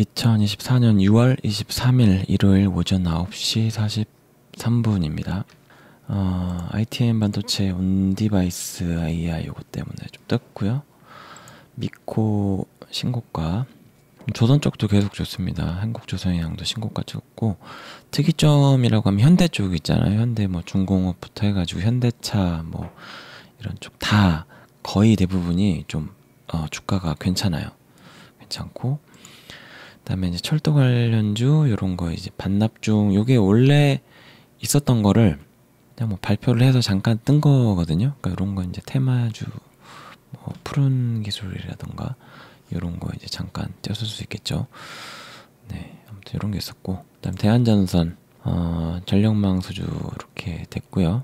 2024년 6월 23일 일요일 오전 9시 43분입니다. 어, ITM 반도체 on-device AI 요거 때문에 좀 떴고요. 미코 신고가 조선 쪽도 계속 좋습니다. 한국조선해양도 신고가 찍었고 특이점이라고 하면 현대 쪽 있잖아요. 현대 뭐 중공업부터 해가지고 현대차 뭐 이런 쪽 다 거의 대부분이 좀 어, 주가가 괜찮아요. 괜찮고 그다음에 이제 철도 관련주 요런 거 이제 반납중 요게 원래 있었던 거를 그냥 뭐 발표를 해서 잠깐 뜬 거거든요. 그러니까 이런 거 이제 테마주 뭐 푸른 기술이라던가 이런 거 이제 잠깐 떼었을 수 있겠죠. 네, 아무튼 이런 게 있었고, 그다음 대한전선 어, 전력망 수주 이렇게 됐고요.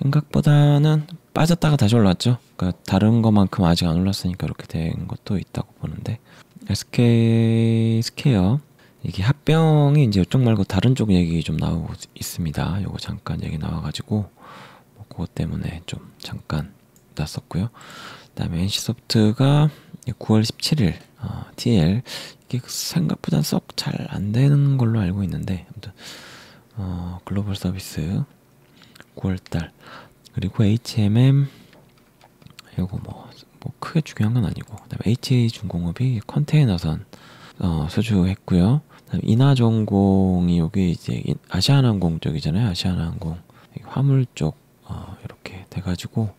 생각보다는 빠졌다가 다시 올랐죠. 그러니까 다른 것만큼 아직 안 올랐으니까 이렇게 된 것도 있다고 보는데 SK 스퀘어 이게 합병이 이제 이쪽 말고 다른 쪽 얘기 좀 나오고 있습니다. 요거 잠깐 얘기 나와가지고 뭐 그것 때문에 좀 잠깐 났었고요. 그다음에 NC소프트가 9월 17일 어, TL 이게 생각보다 썩 잘 안 되는 걸로 알고 있는데 아무튼 어, 글로벌 서비스 9월달 그리고 HMM 요거 뭐, 뭐 크게 중요한 건 아니고 그다음에 HJ 중공업이 컨테이너선 어, 수주했고요. 인화정공이 여기 이제 아시아나항공 쪽이잖아요. 아시아나항공 화물 쪽 어, 이렇게 돼가지고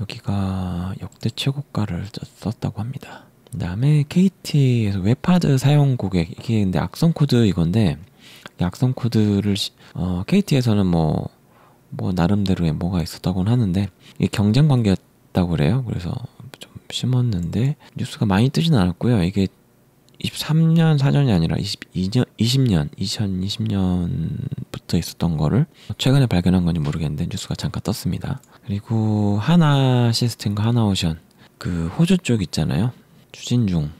여기가 역대 최고가를 썼다고 합니다. 그다음에 KT에서 웹하드 사용 고객 이게 근데 악성 코드 이건데 악성 코드를 어, KT에서는 뭐뭐 나름대로의 뭐가 있었다고는 하는데 이게 경쟁 관계였다고 그래요. 그래서 좀 심었는데 뉴스가 많이 뜨진 않았고요. 이게 23년 사전이 아니라 22년, 20년, 2020년부터 있었던 거를 최근에 발견한 건지 모르겠는데 뉴스가 잠깐 떴습니다. 그리고 하나 시스템과 하나 오션 그 호주 쪽 있잖아요. 추진 중.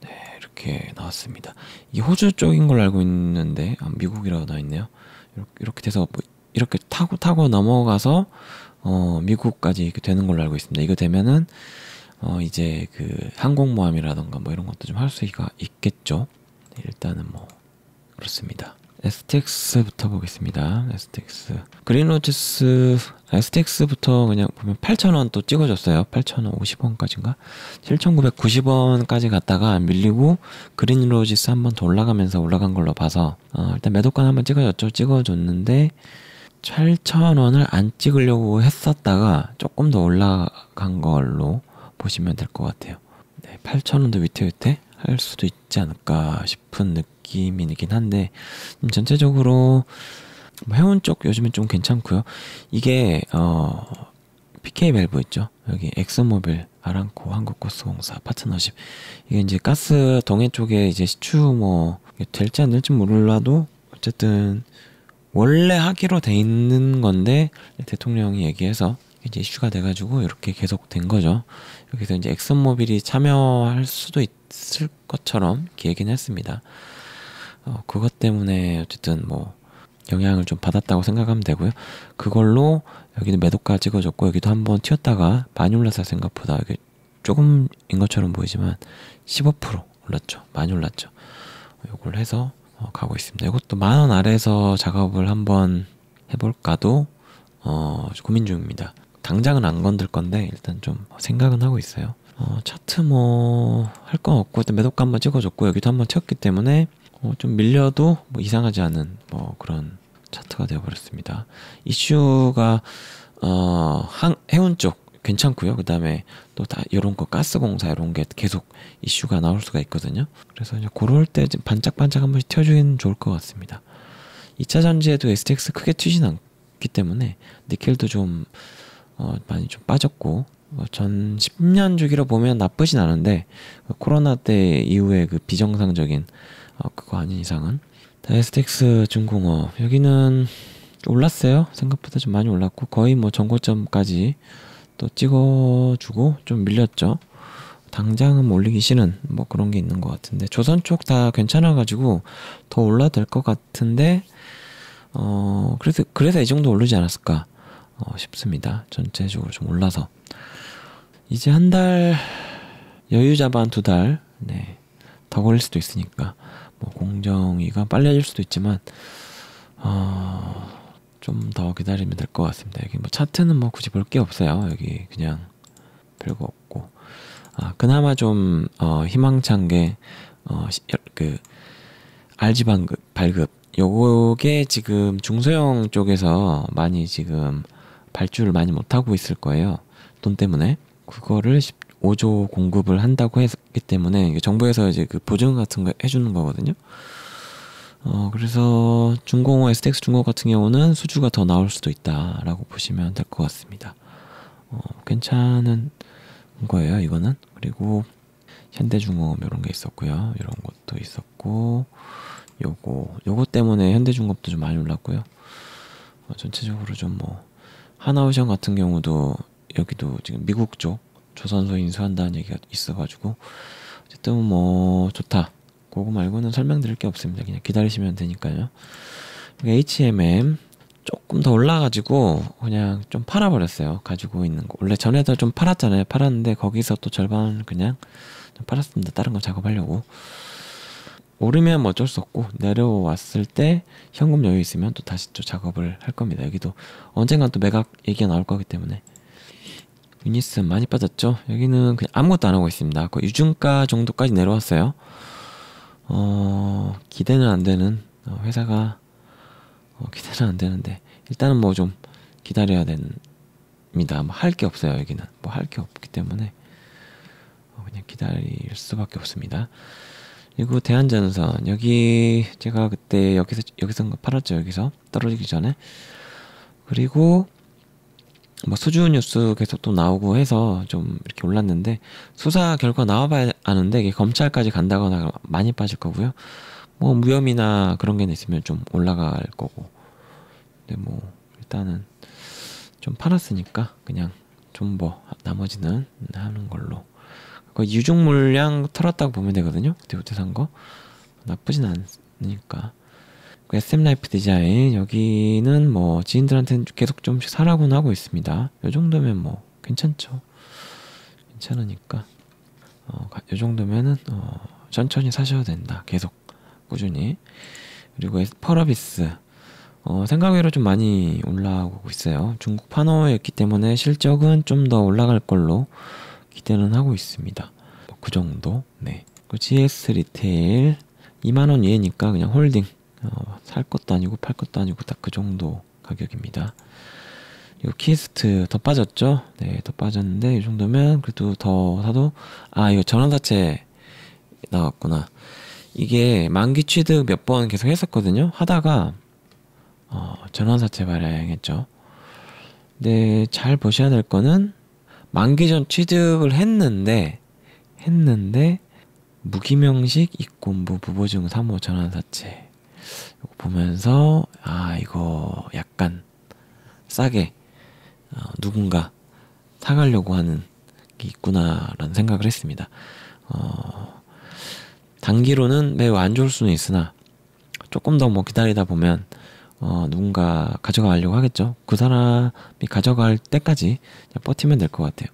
네, 이렇게 나왔습니다. 이 호주 쪽인 걸 알고 있는데 아, 미국이라고 나와 있네요. 이렇게, 이렇게 돼서 뭐 이렇게 타고 타고 넘어가서 어, 미국까지 이렇게 되는 걸로 알고 있습니다. 이거 되면은 어 이제 그 항공모함이라던가 뭐 이런 것도 좀 할 수가 있겠죠. 네, 일단은 뭐 그렇습니다. STX부터 보겠습니다. STX 그린로지스 STX부터 그냥 보면 8,000원 또 찍어줬어요. 8,050원까지인가? 7,990원까지 갔다가 밀리고 그린로지스 한번 더 올라가면서 올라간 걸로 봐서 어, 일단 매도권 한번 찍어줬죠. 찍어줬는데 8,000원을 안 찍으려고 했었다가 조금 더 올라간 걸로 보시면 될 것 같아요. 네, 8,000원도 위태위태 할 수도 있지 않을까 싶은 느낌이긴 한데 음, 전체적으로 뭐 해운 쪽 요즘엔 좀 괜찮고요. 이게 어 PK 밸브 있죠. 여기 엑스모빌, 아랑코, 한국가스공사 파트너십 이게 이제 가스 동해 쪽에 이제 시추 뭐 될지 안 될지 몰라도 어쨌든 원래 하기로 돼 있는 건데 대통령이 얘기해서 이제 이슈가 돼가지고 이렇게 계속 된 거죠. 여기서 이제 엑슨모빌이 참여할 수도 있을 것처럼 얘기는 했습니다. 어, 그것 때문에 어쨌든 뭐 영향을 좀 받았다고 생각하면 되고요. 그걸로 여기는 매도가 찍어줬고 여기도 한번 튀었다가 많이 올랐어요 생각보다 이게 조금인 것처럼 보이지만 15% 올랐죠. 많이 올랐죠. 이걸 해서 어, 가고 있습니다. 이것도 만 원 아래에서 작업을 한번 해볼까도 어, 고민 중입니다. 당장은 안 건들 건데 일단 좀 생각은 하고 있어요. 어, 차트 뭐 할 건 없고 일단 매도가 한번 찍어줬고 여기도 한번 튀었기 때문에 어, 좀 밀려도 뭐 이상하지 않은 뭐 그런 차트가 되어버렸습니다. 이슈가 어, 항, 해운 쪽 괜찮고요. 그 다음에 또 다 이런 거 가스공사 이런 게 계속 이슈가 나올 수가 있거든요. 그래서 이제 그럴 때 반짝반짝 한 번씩 튀어주기는 좋을 것 같습니다. 2차 전지에도 STX 크게 튀진 않기 때문에 니켈도 좀 어, 많이 좀 빠졌고 어, 전 10년 주기로 보면 나쁘진 않은데 그 코로나 때 이후에 그 비정상적인 어, 그거 아닌 이상은 STX 중공업 여기는 올랐어요 생각보다 좀 많이 올랐고 거의 뭐 전고점까지 또 찍어주고 좀 밀렸죠 당장은 뭐 올리기 싫은 뭐 그런 게 있는 것 같은데 조선 쪽 다 괜찮아가지고 더 올라도 될 것 같은데 어 그래서 그래서 이 정도 오르지 않았을까 어, 싶습니다. 전체적으로 좀 올라서 이제 한 달 여유 잡아 한 두 달, 네, 더 걸릴 수도 있으니까 뭐 공정위가 빨리 해줄 수도 있지만 어, 좀 더 기다리면 될 것 같습니다. 여기 뭐 차트는 뭐 굳이 볼 게 없어요. 여기 그냥 별거 없고 아 그나마 좀 어, 희망찬 게어그 RG 발급 발급 요게 지금 중소형 쪽에서 많이 지금 발주를 많이 못 하고 있을 거예요. 돈 때문에 그거를 5조 공급을 한다고 했기 때문에 정부에서 이제 그 보증 같은 거 해주는 거거든요. 어, 그래서 중공업, STX 중공업 같은 경우는 수주가 더 나올 수도 있다라고 보시면 될 것 같습니다. 어, 괜찮은 거예요, 이거는. 그리고 현대중공업 이런 게 있었고요. 이런 것도 있었고, 요거, 요거 때문에 현대중공업도 좀 많이 올랐고요. 어, 전체적으로 좀 뭐, 하나오션 같은 경우도 여기도 지금 미국 쪽 조선소 인수한다는 얘기가 있어가지고 어쨌든 뭐 좋다. 그거 말고는 설명드릴 게 없습니다. 그냥 기다리시면 되니까요. HMM 조금 더 올라가지고 그냥 좀 팔아버렸어요. 가지고 있는 거. 원래 전에도 좀 팔았잖아요. 팔았는데 거기서 또 절반 그냥 좀 팔았습니다. 다른 거 작업하려고. 오르면 뭐 어쩔 수 없고 내려왔을 때 현금 여유 있으면 또 다시 또 작업을 할 겁니다. 여기도 언젠간 또 매각 얘기가 나올 거기 때문에 유니스 많이 빠졌죠. 여기는 그냥 아무것도 안 하고 있습니다. 그 유중가 정도까지 내려왔어요. 어, 기대는 안 되는 어, 회사가 어, 기대는 안 되는데 일단은 뭐 좀 기다려야 됩니다. 뭐 할 게 없어요 여기는 뭐 할 게 없기 때문에 어, 그냥 기다릴 수밖에 없습니다. 그리고 대한전선 여기 제가 그때 여기서 여기서 팔았죠 여기서 떨어지기 전에 그리고 뭐 수주 뉴스 계속 또 나오고 해서 좀 이렇게 올랐는데 수사 결과 나와봐야 아는데 이게 검찰까지 간다거나 많이 빠질 거고요. 뭐 무혐의나 그런 게 있으면 좀 올라갈 거고. 근데 뭐 일단은 좀 팔았으니까 그냥 좀 뭐 나머지는 하는 걸로. 그 유중 물량 털었다고 보면 되거든요. 그때 그때 산 거. 나쁘진 않으니까. SM 라이프 디자인 여기는 뭐 지인들한테는 계속 좀씩 사라고는 하고 있습니다. 요 정도면 뭐 괜찮죠. 괜찮으니까 어, 요 정도면은 어, 천천히 사셔도 된다. 계속 꾸준히 그리고 펄어비스 어, 생각외로 좀 많이 올라오고 있어요. 중국 판호였기 때문에 실적은 좀 더 올라갈 걸로 기대는 하고 있습니다. 뭐 그 정도. 네. 그 GS 리테일 2만 원 이하니까 그냥 홀딩 어, 살 것도 아니고 팔 것도 아니고 딱 그 정도 가격입니다. 이거 키이스트 더 빠졌죠? 네, 더 빠졌는데 이 정도면 그래도 더 사도 아 이거 전환사채 나왔구나. 이게 만기 취득 몇 번 계속 했었거든요. 하다가 어, 전환사채 발행했죠. 근데 잘 보셔야 될 거는 만기 전 취득을 했는데 했는데 무기명식 입금부 부보증 3호 전환사채 보면서 아 이거 약간 싸게 어, 누군가 사가려고 하는 게 있구나라는 생각을 했습니다. 어, 단기로는 매우 안 좋을 수는 있으나 조금 더 뭐 기다리다 보면 어, 누군가 가져가려고 하겠죠. 그 사람이 가져갈 때까지 버티면 될 것 같아요.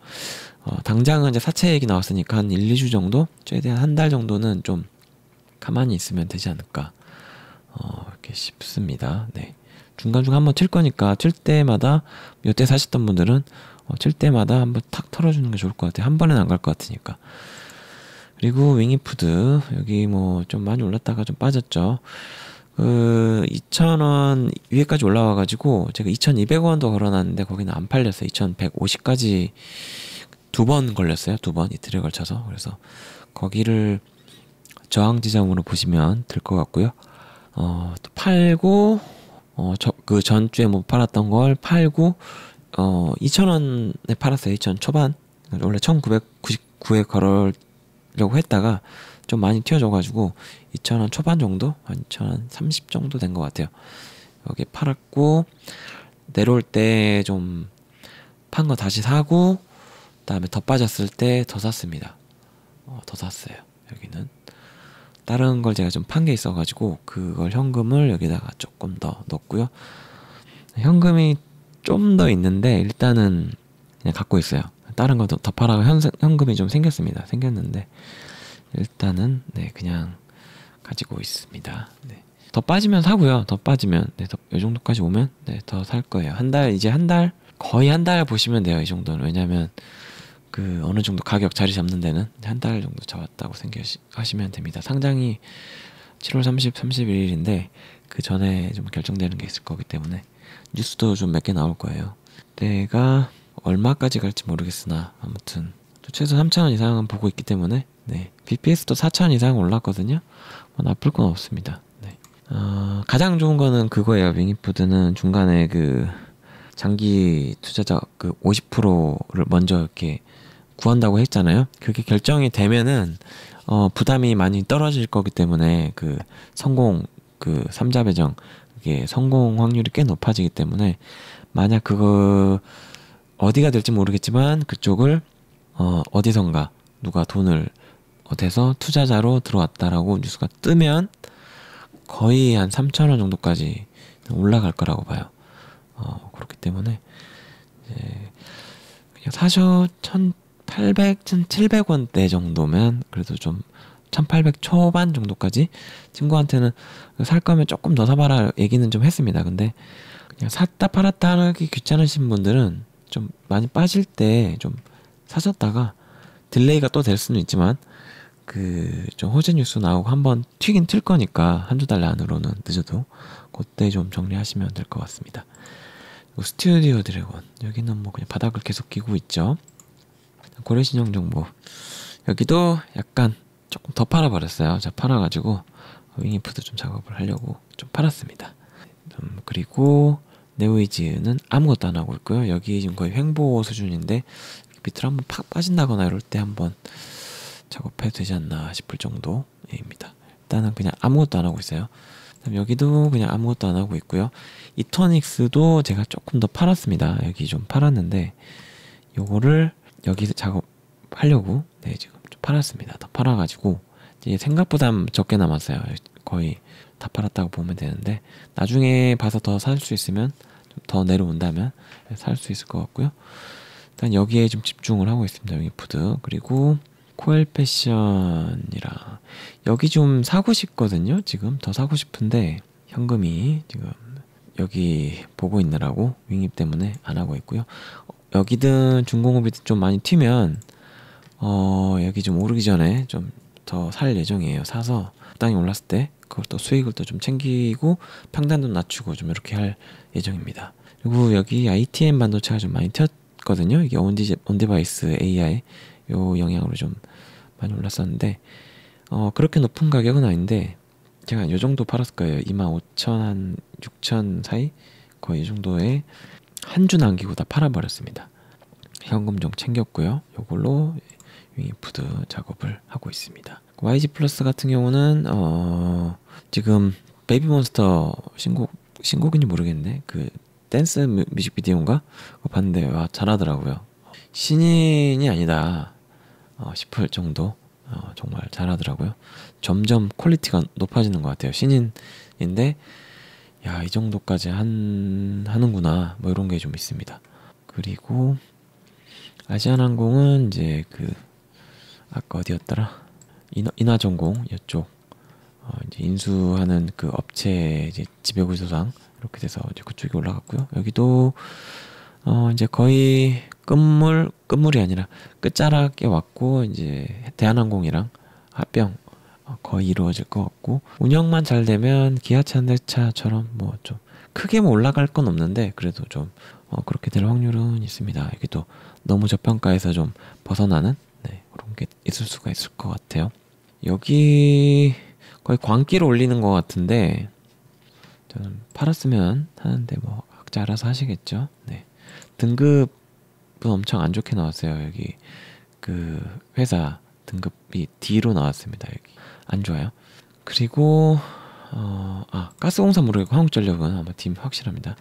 어, 당장은 이제 사채 얘기 나왔으니까 한 1, 2주 정도, 최대한 한 달 정도는 좀 가만히 있으면 되지 않을까. 어, 이렇게 싶습니다. 네. 중간중간 한번 칠 거니까 칠 때마다 요때 사셨던 분들은 어, 칠 때마다 한번 탁 털어주는 게 좋을 것 같아요. 한 번엔 안 갈 것 같으니까. 그리고 윙이푸드 여기 뭐 좀 많이 올랐다가 좀 빠졌죠. 그 2,000원 위에까지 올라와 가지고 제가 2,200원도 걸어놨는데 거기는 안 팔렸어요. 2,150까지 두 번 걸렸어요. 두 번 이틀에 걸쳐서 그래서 거기를 저항 지점으로 보시면 될 것 같고요. 어, 또 팔고, 어, 저, 그 전주에 못 팔았던 걸 팔고, 어, 2,000원에 팔았어요. 2,000 초반. 원래 1,999에 걸으려고 했다가 좀 많이 튀어져가지고 2,000원 초반 정도? 한 2,000원 30 정도 된 것 같아요. 여기 팔았고, 내려올 때 좀 판 거 다시 사고, 그다음에 더 빠졌을 때 더 샀습니다. 어, 더 샀어요. 여기는. 다른 걸 제가 좀 판 게 있어가지고 그걸 현금을 여기다가 조금 더 넣었고요. 현금이 좀 더 있는데 일단은 그냥 갖고 있어요. 다른 것도 더 팔아가 현, 현금이 좀 생겼습니다. 생겼는데 일단은 네 그냥 가지고 있습니다. 네. 더 빠지면 사고요. 더 빠지면 네, 더, 이 정도까지 오면 네, 더 살 거예요. 한 달 이제 한 달 거의 한 달 보시면 돼요. 이 정도는 왜냐하면 그 어느 정도 가격 자리 잡는 데는 한 달 정도 잡았다고 생각하시면 됩니다. 상장이 7월 30, 31일인데 그 전에 좀 결정되는 게 있을 거기 때문에 뉴스도 좀 몇 개 나올 거예요. 내가 얼마까지 갈지 모르겠으나 아무튼 최소 3,000원 이상은 보고 있기 때문에 네. BPS도 4,000원 이상 올랐거든요. 뭐 나쁠 건 없습니다. 네. 어, 가장 좋은 거는 그거예요. 윙이푸드는 중간에 그 장기 투자자 그 50%를 먼저 이렇게 구한다고 했잖아요. 그게 결정이 되면은 어 부담이 많이 떨어질 거기 때문에 그 성공 그 삼자 배정 그게 성공 확률이 꽤 높아지기 때문에 만약 그거 어디가 될지 모르겠지만 그쪽을 어 어디선가 누가 돈을 어디서 투자자로 들어왔다라고 뉴스가 뜨면 거의 한 3천 원 정도까지 올라갈 거라고 봐요. 어, 그렇기 때문에 이제 그냥 사셔 1,800, 1,700원대 정도면 그래도 좀 1800 초반 정도까지 친구한테는 살 거면 조금 더 사봐라 얘기는 좀 했습니다. 근데 그냥 샀다 팔았다 하기 귀찮으신 분들은 좀 많이 빠질 때 좀 사셨다가 delay가 또 될 수는 있지만 그 좀 호재 뉴스 나오고 한번 튀긴 튈 거니까 한두 달 안으로는 늦어도 그때 좀 정리하시면 될 것 같습니다. 스튜디오 드래곤 여기는 뭐 그냥 바닥을 계속 끼고 있죠. 고래신형 정보 여기도 약간 조금 더 팔아버렸어요. 자 팔아가지고 윙이프드 좀 작업을 하려고 좀 팔았습니다. 음, 그리고 네오이즈는 아무것도 안 하고 있고요. 여기 지금 거의 횡보 수준인데 밑으로 한번 팍 빠진다거나 이럴 때 한번 작업해도 되지 않나 싶을 정도입니다. 일단은 그냥 아무것도 안 하고 있어요. 여기도 그냥 아무것도 안 하고 있고요. 이터닉스도 제가 조금 더 팔았습니다. 여기 좀 팔았는데 요거를 여기서 작업하려고 네 지금 좀 팔았습니다. 더 팔아가지고 이제 생각보다 적게 남았어요. 거의 다 팔았다고 보면 되는데 나중에 봐서 더 살 수 있으면 더 내려온다면 살 수 있을 것 같고요. 일단 여기에 좀 집중을 하고 있습니다. 윙입푸드 그리고 코웰패션이라 여기 좀 사고 싶거든요. 지금 더 사고 싶은데 현금이 지금 여기 보고 있느라고 윙입 때문에 안 하고 있고요. 여기든 중공업이든 좀 많이 튀면 어 여기 좀 오르기 전에 좀 더 살 예정이에요. 사서 딴 게 올랐을 때 그걸 또 수익을 또 좀 챙기고 평단도 낮추고 좀 이렇게 할 예정입니다. 그리고 여기 ITM 반도체가 좀 많이 튀었거든요. 이게 온디 on-device AI 요 영향으로 좀 많이 올랐었는데 어 그렇게 높은 가격은 아닌데 제가 요 정도 팔았을 거예요. 25,000 한 6,000 사이 거의 이 정도에 한 주 남기고 다 팔아버렸습니다. 현금 좀 챙겼고요. 요걸로 윙입푸드 작업을 하고 있습니다. YG 플러스 같은 경우는 어 지금 베이비몬스터 신곡 신곡인지 모르겠네. 그 댄스 뮤직비디오인가? 그거 봤는데 와 잘하더라고요. 신인이 아니다. 어, 싶을 정도 어, 정말 잘하더라고요. 점점 quality가 높아지는 것 같아요. 신인인데 야 이 정도까지 한 하는구나 뭐 이런 게 좀 있습니다. 그리고 아시아나항공은 이제 그 아까 어디였더라 인하, 인하전공 이쪽 어, 이제 인수하는 그 업체 이제 지배구조상 이렇게 돼서 이제 그쪽이 올라갔고요. 여기도 어 이제 거의 끝물 끝물이 아니라 끝자락에 왔고 이제 대한항공이랑 합병 어, 거의 이루어질 것 같고 운영만 잘 되면 기아차 현대차처럼 뭐 좀 크게 뭐 올라갈 건 없는데 그래도 좀 어, 그렇게 될 확률은 있습니다. 이게 또 너무 저평가에서 좀 벗어나는 네, 그런 게 있을 수가 있을 것 같아요. 여기 거의 광기를 올리는 것 같은데 저는 팔았으면 하는데 뭐 각자 알아서 하시겠죠. 네. 등급은 엄청 안 좋게 나왔어요. 여기 그 회사 등급이 D로 나왔습니다. 여기 안 좋아요. 그리고 어, 아 가스공사 모르겠고 한국전력은 아마 D 확실합니다.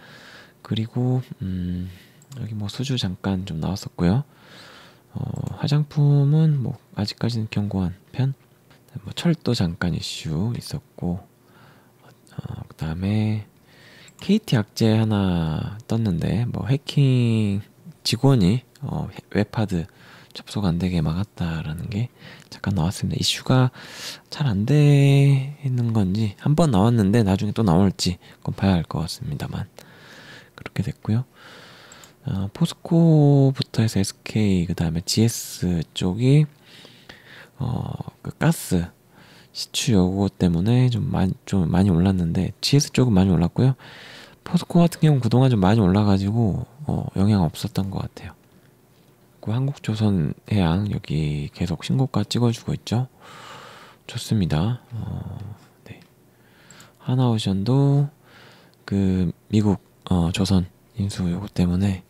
그리고 음, 여기 뭐 수주 잠깐 좀 나왔었고요. 어, 화장품은 뭐 아직까지는 견고한 편. 뭐 철도 잠깐 이슈 있었고 어, 그다음에 KT 악재 하나 떴는데 뭐 해킹 직원이 어, 웹하드 접속 안 되게 막았다라는 게 잠깐 나왔습니다. 이슈가 잘 안 되는 건지 한 번 나왔는데 나중에 또 나올지 그건 봐야 할 것 같습니다만 그렇게 됐고요. 어, 포스코부터 해서 SK 그 다음에 GS 쪽이 어, 그 가스 시추 요구 때문에 좀 많이 좀 많이 올랐는데 GS 쪽은 많이 올랐고요. 포스코 같은 경우는 그동안 좀 많이 올라가지고 어, 영향 없었던 것 같아요. 그 한국조선해양 여기 계속 신고가 찍어주고 있죠. 좋습니다. 어, 네. 하나오션도 그 미국 어, 조선 인수 요구 때문에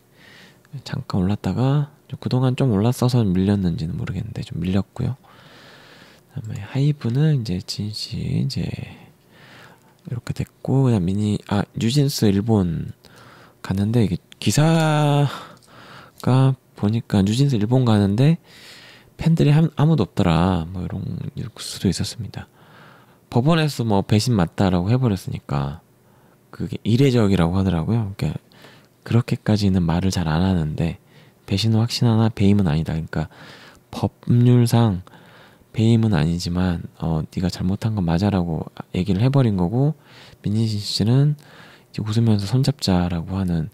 잠깐 올랐다가 그동안 좀 올랐어서 밀렸는지는 모르겠는데 좀 밀렸고요. 그다음에 하이브는 이제 진시 이제 이렇게 됐고 그냥 미니 아 뉴진스 일본 갔는데 이게 기사가 보니까 뉴진스 일본 가는데 팬들이 한, 아무도 없더라 뭐 이런 수도 있었습니다. 법원에서 뭐 배신 맞다라고 해버렸으니까 그게 이례적이라고 하더라고요. 그러니까 그렇게까지는 말을 잘 안 하는데 배신은 확신하나 배임은 아니다. 그러니까 법률상 배임은 아니지만 어 네가 잘못한 건 맞아라고 얘기를 해버린 거고 민진신 씨는 이제 웃으면서 손잡자라고 하는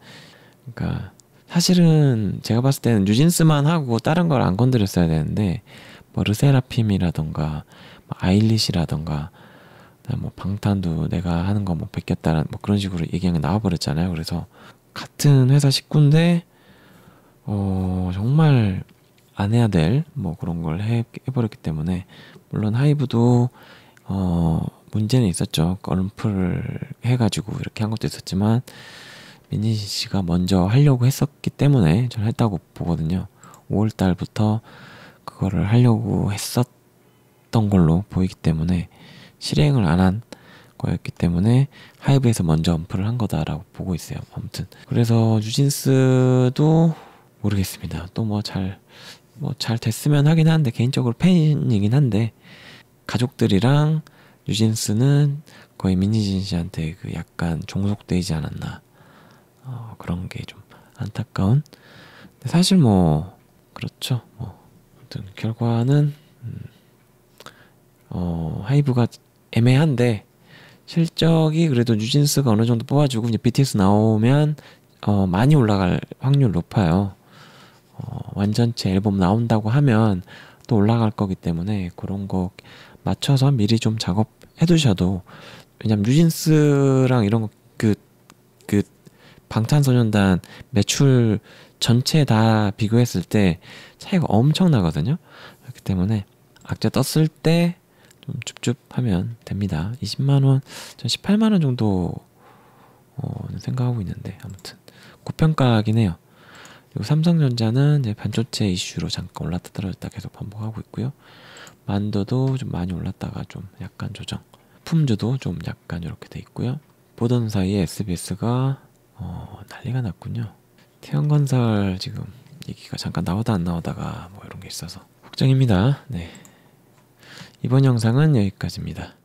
그러니까 사실은 제가 봤을 때는 뉴진스만 하고 다른 걸 안 건드렸어야 되는데 뭐 르세라핌이라던가 뭐 아일리시라던가 뭐 방탄도 내가 하는 거뭐 베꼈다는 뭐 그런 식으로 게 나와버렸잖아요. 그래서 같은 회사 식구인데 어 정말 안 해야 될 뭐 그런 걸 해, 해버렸기 때문에 물론 하이브도 어 문제는 있었죠. 얼음풀을 해가지고 이렇게 한 것도 있었지만 민진 씨가 먼저 하려고 했었기 때문에 저는 했다고 보거든요. 5월 달부터 그거를 하려고 했었던 걸로 보이기 때문에 실행을 안 한 거였기 때문에 하이브에서 먼저 언플을 한 거다라고 보고 있어요. 아무튼 그래서 뉴진스도 모르겠습니다. 또 뭐 잘 뭐 잘 됐으면 하긴 하는데 개인적으로 팬이긴 한데 가족들이랑 뉴진스는 거의 민니진 씨한테 그 약간 종속되지 않았나 어, 그런 게 좀 안타까운. 사실 뭐 그렇죠. 뭐 아무튼 결과는 음, 어, 하이브가 애매한데 실적이 그래도 뉴진스가 어느 정도 뽑아주고 이제 BTS 나오면 어, 많이 올라갈 확률 높아요. 어, 완전체 앨범 나온다고 하면 또 올라갈 거기 때문에 그런 거 맞춰서 미리 좀 작업해 두셔도 왜냐면 뉴진스랑 이런 거그그 그 방탄소년단 매출 전체 다 비교했을 때 차이가 엄청 나거든요. 그렇기 때문에 악재 떴을 때 좀 줍줍하면 됩니다. 20만 원, 전 18만 원 정도 어, 생각하고 있는데 아무튼 고평가긴 해요. 그리고 삼성전자는 이제 반도체 이슈로 잠깐 올랐다 떨어졌다 계속 반복하고 있고요. 만도도 좀 많이 올랐다가 좀 약간 조정. 품주도 좀 약간 이렇게 돼 있고요. 보던 사이에 SBS가 어, 난리가 났군요. 태양건설 지금 얘기가 잠깐 나오다 안 나오다가 뭐 이런 게 있어서 걱정입니다. 네. 이번 영상은 여기까지입니다.